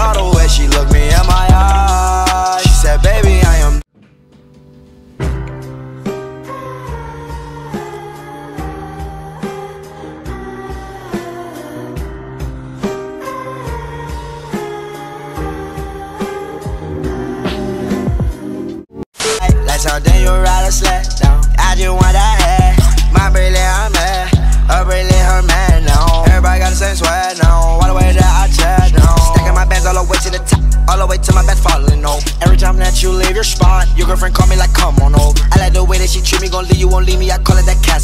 saw the way she looked me in my eyes. She said, baby, I am. Last time, then you ride a sled down. I just want that. you leave your spot. Your girlfriend call me like, come on over. I like the way that she treat me, gon' leave you, won't leave me, I call it that cat